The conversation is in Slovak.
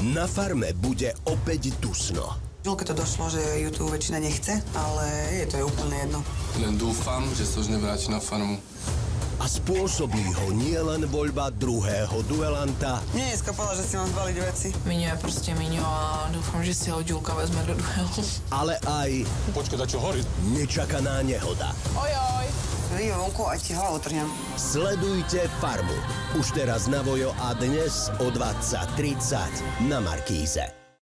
Na farme bude opäť dusno. Žilke to došlo, že ju tu väčšina nechce, ale je to je úplne jedno. Len dúfam, že sa už nevráti na farmu. A spôsobí ho nielen voľba druhého duelanta, Nie, dneska povedal, že si mám zbaliť veci. Miňo je proste Miňo a dúfam, že si ho Ďulka vezme do duelu. ale aj Počkaj, čo horí? nečakaná nehoda. Ojoj. Vyjde vonku a ti hlavu trhnem. Sledujte Farmu. Už teraz na Vojo a dnes o 20.30 na Markíze.